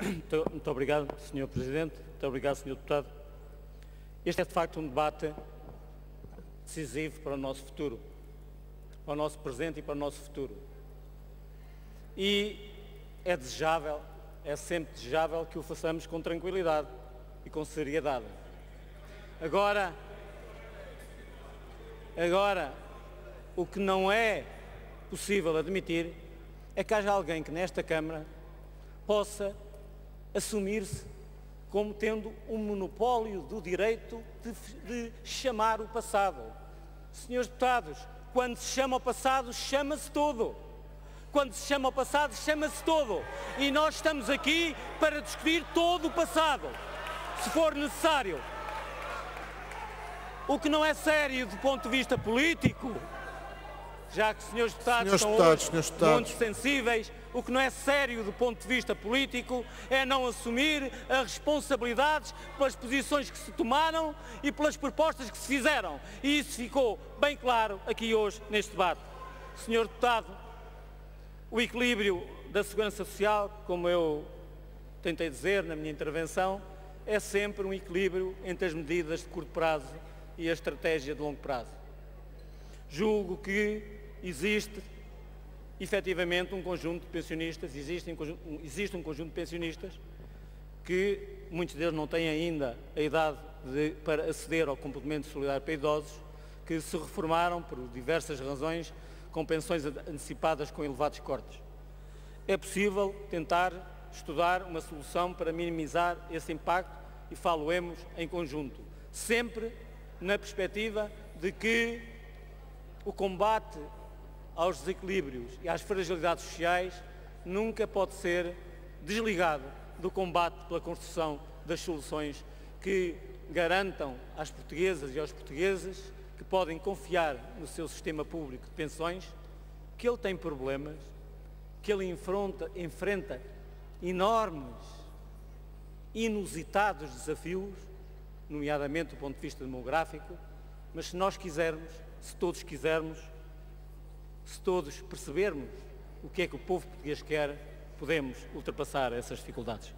Muito, muito obrigado, Sr. Presidente. Muito obrigado, Sr. Deputado. Este é, de facto, um debate decisivo para o nosso futuro, para o nosso presente e para o nosso futuro. E é desejável, é sempre desejável que o façamos com tranquilidade e com seriedade. Agora, agora, o que não é possível admitir é que haja alguém que nesta Câmara possa assumir-se como tendo um monopólio do direito de, de, chamar o passado. Senhores deputados, quando se chama o passado, chama-se todo. Quando se chama o passado, chama-se todo. E nós estamos aqui para discutir todo o passado, se for necessário. O que não é sério do ponto de vista político, já que os senhores deputados Senhores estão deputados, hoje senhores deputados. muito sensíveis, o que não é sério do ponto de vista político é não assumir as responsabilidades pelas posições que se tomaram e pelas propostas que se fizeram. E isso ficou bem claro aqui hoje neste debate. Senhor deputado, o equilíbrio da segurança social, como eu tentei dizer na minha intervenção, é sempre um equilíbrio entre as medidas de curto prazo e a estratégia de longo prazo. Julgo que existe efetivamente um conjunto de pensionistas, existe um existe um conjunto de pensionistas que muitos deles não têm ainda a idade de, para aceder ao complemento solidário para idosos, que se reformaram por diversas razões com pensões antecipadas com elevados cortes. É possível tentar estudar uma solução para minimizar esse impacto e falo-emos em conjunto, sempre na perspectiva de que o combate aos desequilíbrios e às fragilidades sociais nunca pode ser desligado do combate pela construção das soluções que garantam às portuguesas e aos portugueses que podem confiar no seu sistema público de pensões que ele tem problemas, que ele enfrenta, enfrenta enormes, inusitados desafios, nomeadamente do ponto de vista demográfico, mas se nós quisermos, se todos quisermos, se todos percebermos o que é que o povo português quer, podemos ultrapassar essas dificuldades.